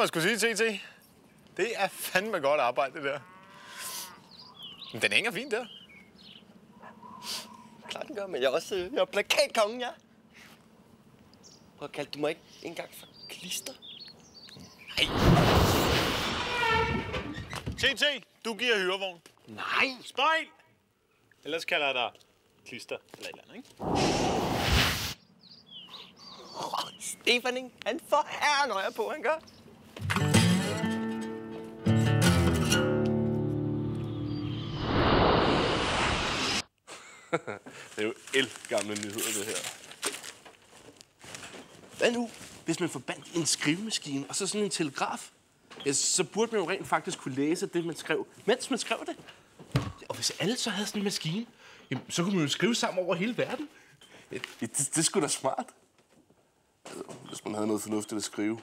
må jeg skulle sige, TT. Det er fandme godt arbejde, det der. Men den hænger fint der. Klart den gør, men jeg er også øh, jeg er plakatkongen, ja. Prøv at kalde du mig ikke engang for klister. TT, du giver hyrevogn. Nej! Spejl! Ellers kalder jeg dig klister eller et eller andet, ikke? Stefan, ikke? han får herren øje på, han gør. Det er jo elgamle nyheder, det her. Hvad nu, hvis man forbandt en skrivemaskine og så sådan en telegraf? Ja, så burde man jo rent faktisk kunne læse det, man skrev, mens man skrev det. Og hvis alle så havde sådan en maskine, jamen, så kunne man jo skrive sammen over hele verden. Ja, det, det, det skulle da smart. Altså, hvis man havde noget fornuftigt at skrive.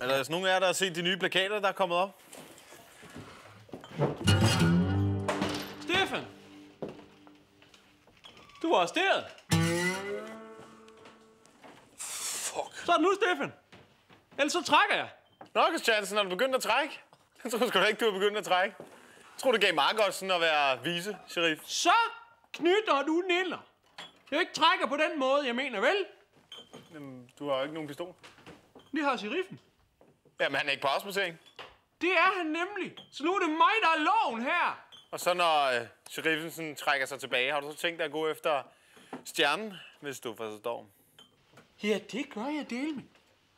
Er der altså nogen af jer, der har set de nye plakater, der er kommet op? Du var arresteret. Fuck. Så er det nu, Stefan. Ellers så trækker jeg. Nå, Christiansen, er du begyndt at trække? Jeg tror sgu da ikke, du er begyndt at trække. Jeg tror, det gav meget godt sådan at være vice, sheriff. Så knytter du niller. Jeg ikke trækker på den måde, jeg mener vel. Jamen, du har jo ikke nogen pistol. Det har sheriffen. Jamen, han er ikke på afspassering. Det er han nemlig. Så nu er det mig, der er loven her. Og så når øh, sheriffen sådan trækker sig tilbage, har du så tænkt dig at gå efter stjernen, hvis du forstår? Ja, det gør jeg del med.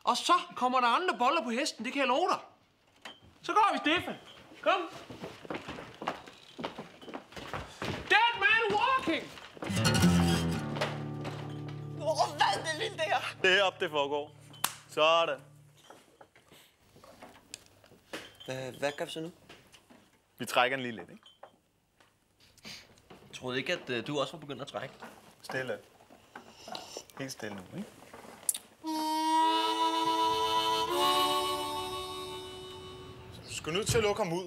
Og så kommer der andre boller på hesten, det kan jeg love dig. Så går vi, Stefan. Kom. Dead man walking. Åh, oh, hvad er det lille der? Det er op, det foregår. Sådan. Hvad, hvad gør vi så nu? Vi trækker den lige lidt, ikke? Jeg troede ikke, at uh, du også var begyndt at trække. Stille. Helt stille nu, ikke? Du skal nødt til at lukke ham ud.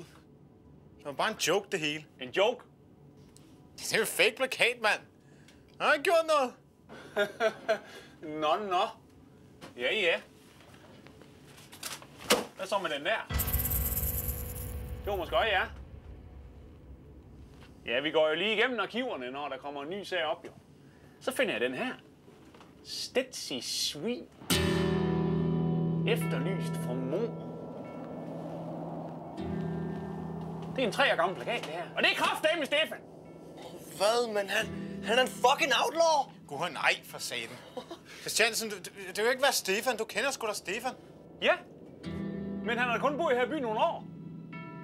Det var bare en joke, det hele. En joke. Det er jo fake plakat, mand. Han har ikke gjort noget. Nå, nå. Ja, ja. Hvad så med den der? Det var måske også ja. Ja, vi går jo lige igennem arkiverne, når der kommer en ny sag op, jo. Så finder jeg den her. Stetsy Svin. Efterlyst for mor. Det er en tre år gammel plakat, det her. Og det er kraftedeme Stefan. Hvad, men han, han er en fucking outlaw. Gud, nej, for satan. Christiansen, du, det, det vil jo ikke være Stefan. Du kender sgu da Stefan. Ja, men han har kun boet her i byen nogle år.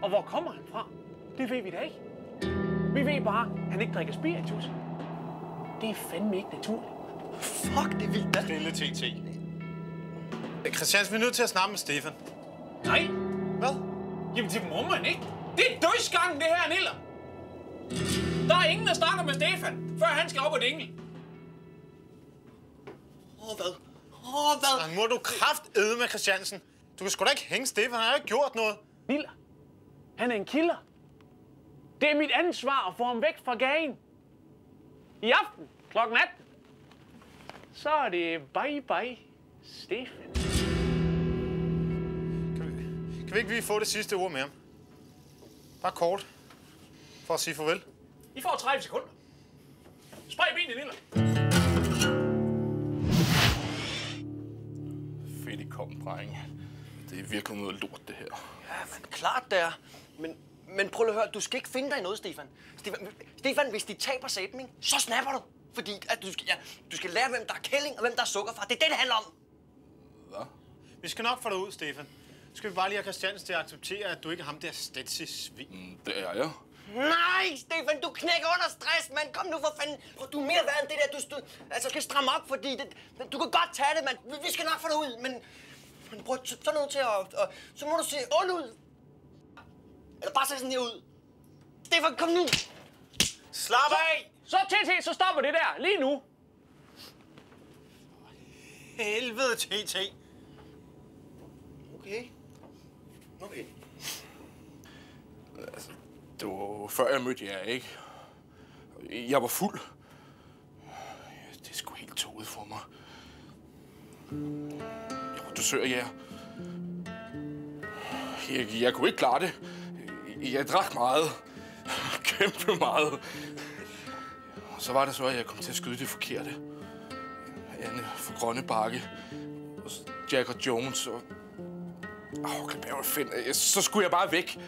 Og hvor kommer han fra? Det ved vi da ikke. Vi ved bare, at han ikke drikker spiritus. Det er fandme ikke naturligt. Fuck, det er vildt, da. Stille TT. Christiansen, vi er nødt til at snakke med Stefan. Nej, Hvad? jamen det må man ikke. Det er dødsgangen, det her, Niller. Der er ingen, der snakker med Stefan, før han skal op og dingle. Åh, oh, hvad? Åh, oh, hvad? Nu er du kraftede med Christiansen. Du kan sgu da ikke hænge Stefan. Han har jo ikke gjort noget. Niller, han er en killer. Det er mit ansvar at få ham væk fra gagen. I aften klokken 18. Så er det bye bye, Stefan. Kan vi, kan vi ikke lige få det sidste ord med ham? Bare kort. For at sige farvel. I får 30 sekunder. Sprej benene, Niller. Fedt, I kom, drenge. Det er virkelig noget lort, det her. Ja, men klart der. Men, men prøv lige at høre, du skal ikke finde dig i noget, Stefan. Stefan, Stefan hvis de taber sæben, ikke, så snapper du. Fordi at du, skal, ja, du skal lære, hvem der er kælling og hvem der er sukker fra. Det er det, det handler om. Hvad? Vi skal nok få dig ud, Stefan. Så skal vi bare lige have Christiansen til at acceptere, at du ikke er ham der Stetsi svin. Mm, Det er jeg. Nej, Stefan, du knækker under stress, mand. Kom nu for fanden. Du er mere værd end det der. Du, du altså, skal stramme op, fordi det, du kan godt tage det, mand. Vi- Vi skal nok få dig ud, men... men prøv, så, så nødt til at... Og, så må du se ond ud. Eller bare se sådan her ud. Stefan, kom nu. Slap af! Så TT, så stopper det der lige nu. Helvede, TT. Okay. Okay. Det var før jeg mødte jer, ikke? Jeg var fuld. Det sgu helt toget for mig. Jo, dusør, ja. Jeg, jeg kunne ikke klare det. Jeg drak meget. Kæmpe meget. Og så var det så, at jeg kom til at skyde det forkerte. Anne fra Grønne Bakke. Og Jack og Jones og... Åh, oh, kan jeg finde. Så skulle jeg bare væk.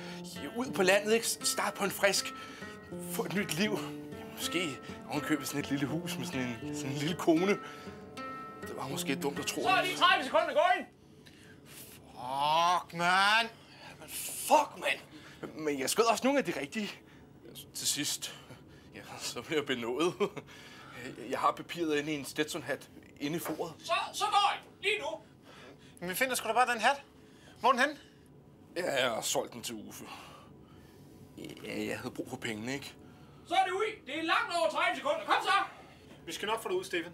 Ud på landet, ikke? Start på en frisk. Få et nyt liv. Måske ovenkøbe sådan et lille hus med sådan en, sådan en lille kone. Det var måske dumt at tro. Så er de 30 sekunder gå ind. Fuck, man. Fuck, mand! Men jeg skød også nogle af de rigtige. Til sidst, ja, så blev jeg benådet. Jeg har papiret inde i en Stetson-hat inde i foret. Så, så går I. Lige nu. Men vi finder sgu da bare den hat. Hvor er den henne? Ja, jeg har solgt den til Uffe. Ja, jeg havde brug for pengene, ikke? Så er det ud. Det er langt over 30 sekunder. Kom så. Vi skal nok få det ud, Steffen.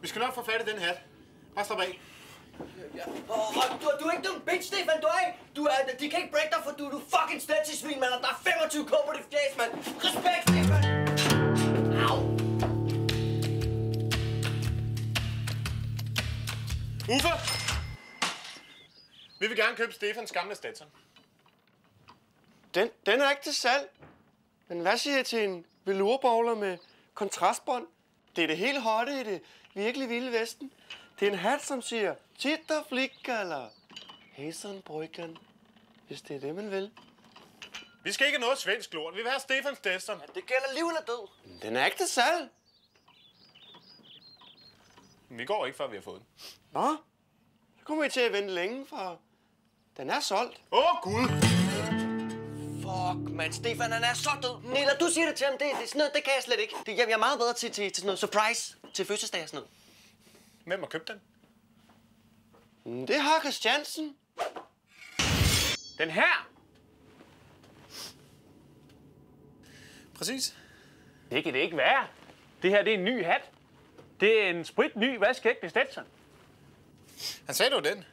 Vi skal nok få fat i den hat. Bare stop af. Og, og du, du er ikke bitch, Stefan. Du er ikke... Du er, de kan ikke break dig, for du, du er fucking stetsvin, mand. Og der er 25 k på dit fjæs, mand. Respekt, Stefan. Au. Uffe! Vi vil gerne købe Stefans gamle Stetson. Den, den er ikke til salg. Men hvad siger jeg til en velurbowler med kontrastbånd? Det er det helt hotte i det virkelig vilde vesten. Det er en hat, som siger Titta flicka eller Hejsan bryggen, hvis det er det, man vil. Vi skal ikke have noget svensk lort. Vi vil have Stefans Stetson. Det gælder liv eller død. Den er ikke til salg. Men vi går ikke, før vi har fået den. Nå, så kommer I til at vente længe, for den er solgt. Åh, oh, Gud! Fuck, mand. Stefan, han er så død. Nilla, du siger det til ham. Det, det, sådan noget, det kan jeg slet ikke. Det, jeg, jeg er meget bedre til, til, til sådan noget surprise. Til fødselsdag og sådan noget. Hvem har købt den? Mm, Det har Christiansen. Den her. Præcis. Det kan det ikke være. Det her, det er en ny hat. Det er en sprit ny vaskeægte Stetson. Han sagde, det var den.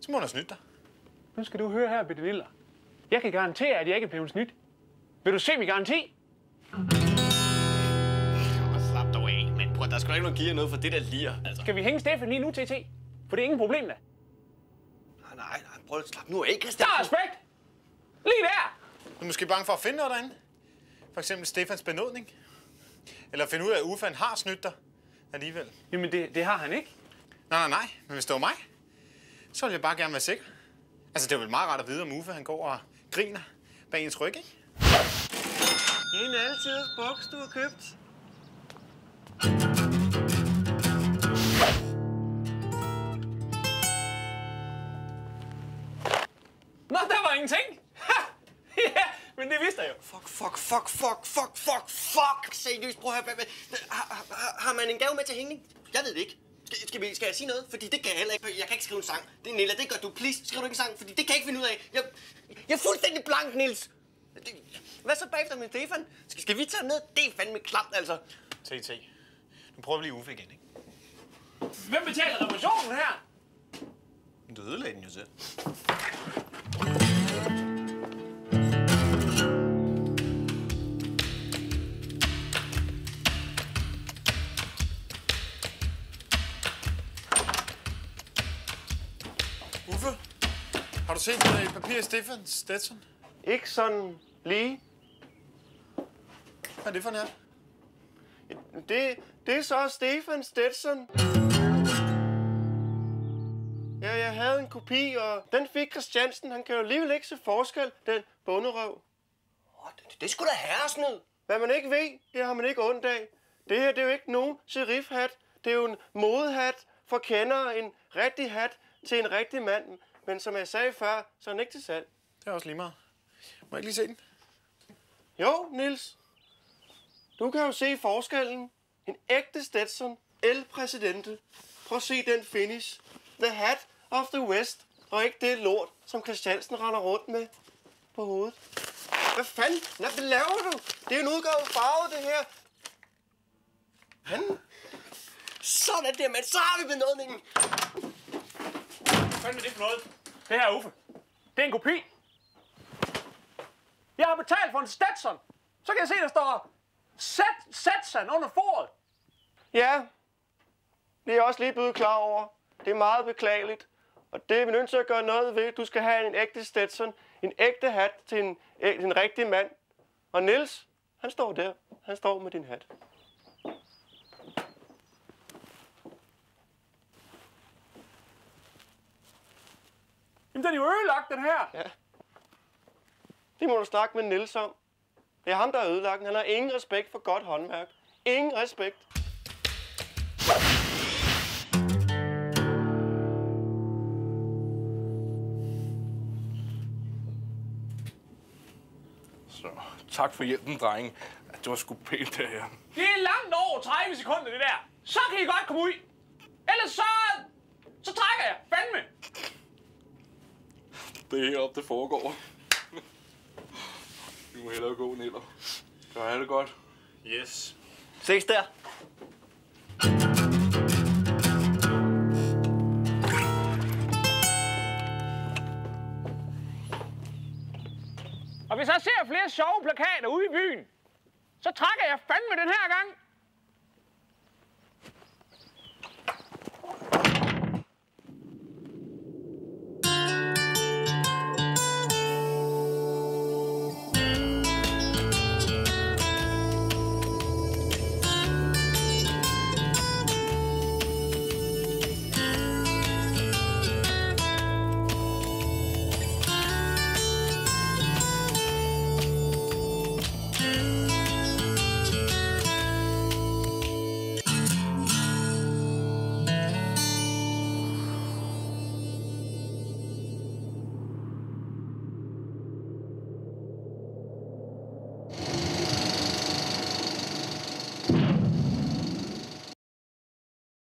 Så må han have snydt dig. Nu skal du høre her, Bitte Liller. Jeg kan garantere, at jeg ikke er blevet snydt. Vil du se min garanti? Slap dog af, men prøv, der skal ikke nogen give noget for det der lir. Altså. Skal vi hænge Steffen lige nu, TT? For det er ingen problem da. Nej, nej, nej. Prøv at slappe nu af, Der Christian. er respekt! Lige der! Du er måske bange for at finde noget derinde. For eksempel Stefans benådning. Eller finde ud af, at Uffe han har snydt dig alligevel. Jamen, det, det har han ikke. Nej, nej, nej. Men hvis det var mig, så ville jeg bare gerne være sikker. Altså, det er vel meget rart at vide, om Uffe han går og griner bag ens ryg, ikke? Det er en altid boks, du har købt. Ingenting. Ja, men det vidste jeg jo. Fuck, fuck, fuck, fuck, fuck, fuck, fuck. Seriøst, prøv at høre. Har, har, har man en gave med til hængning? Jeg ved det ikke. Skal, skal, vi, skal jeg sige noget? Fordi det kan jeg heller ikke. Jeg kan ikke skrive en sang. Det er Nilla, det gør du. Please, skriv du ikke en sang, fordi det kan jeg ikke finde ud af. Jeg, jeg er fuldstændig blank, Nils. Hvad så bagefter med Stefan? Skal, skal vi tage ned? Det er fandme klamt, altså. TT. Nu prøver vi lige Uffe igen, ikke? Hvem betaler reparationen her? Du ødelagde den jo selv. Uffe, har du set det i papir Stefan Stetson? Ikke sådan lige. Hvad er det for en hat? Det, det er så Stefan Stetson. Jeg havde en kopi, og den fik Christiansen. Han kan jo alligevel ikke se forskel, den bunderøv. Oh, det, det er sgu da herresnyd. Hvad man ikke ved, det har man ikke ondt af. Det her, det er jo ikke nogen serifhat. Det er jo en modehat for kendere, en rigtig hat til en rigtig mand. Men som jeg sagde før, så er den ikke til salg. Det er også lige meget. Må jeg ikke lige se den? Jo, Nils. Du kan jo se forskellen. En ægte Stetson, El Presidente. Prøv at se den finish. The hat of the West. Og ikke det lort, som Christiansen render rundt med på hovedet. Hvad fanden? Hvad laver du? Det er en udgave farve, det her. Han? Sådan der, mand. Så har vi benådningen. Hvad fanden er det for noget? Det her er Uffe. Det er en kopi. Jeg har betalt for en Stetson. Så kan jeg se, der står Sat, Satsan under foret. Ja. Det er jeg også lige blevet klar over. Det er meget beklageligt. Og det er vi nødt til at gøre noget ved. Du skal have en ægte Stetson. En ægte hat til en, en rigtig mand. Og Nils, han står der. Han står med din hat. Jamen, den er jo ødelagt, den her. Det må du snakke med Nils om. Det er ham, der er ødelagt. Han har ingen respekt for godt håndværk. Ingen respekt. Tak for hjælpen, drenge. Ja, Det var sgu pænt, det her. Det er langt over 30 sekunder, det der. Så kan I godt komme ud. Ellers så... Så trækker jeg. Fandme. Det er heroppe, det foregår. Vi må hellere gå, Niller. Gør jeg det godt? Yes. Ses der. Hvis jeg ser flere sjove plakater ude i byen, så trækker jeg fandme den her gang.